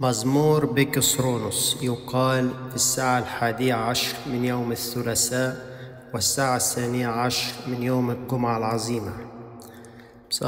مزمور بكسرونوس يقال في الساعة الحادية عشر من يوم الثلاثاء والساعة الثانية عشر من يوم الجمعة العظيمة. Psalmos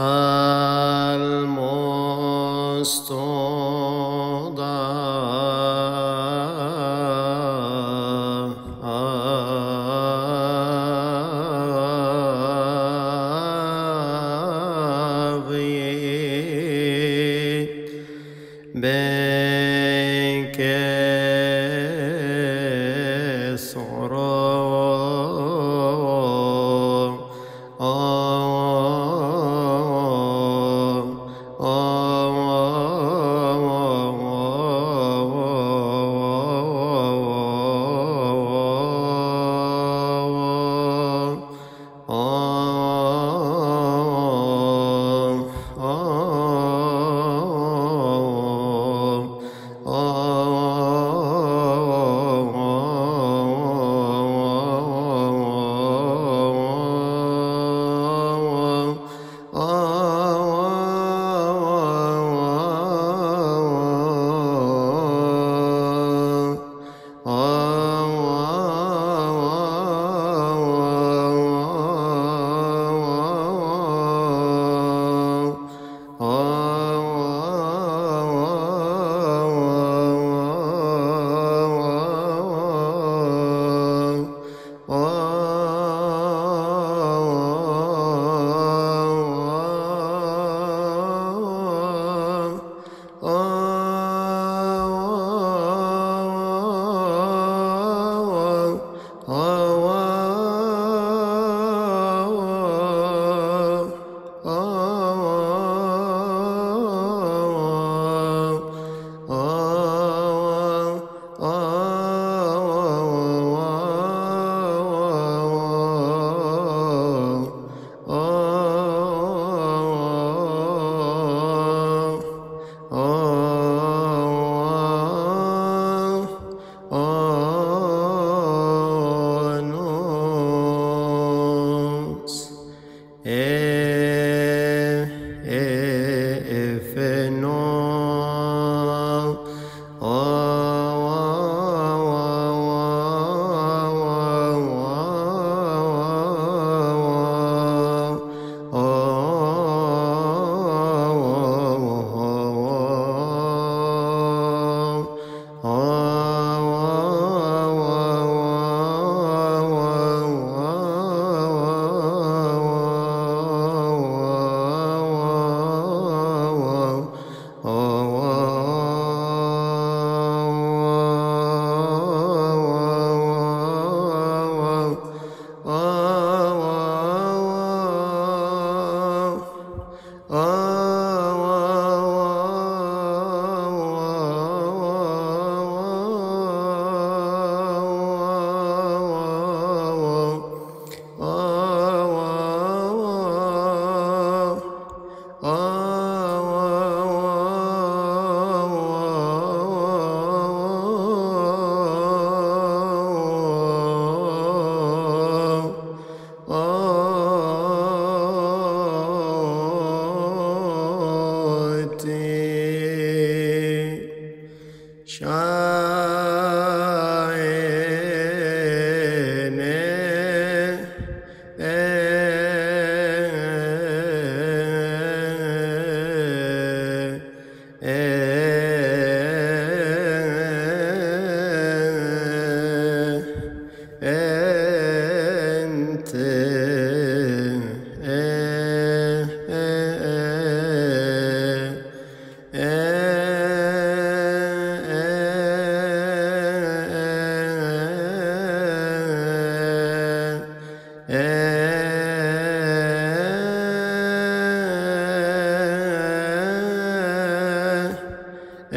Ee,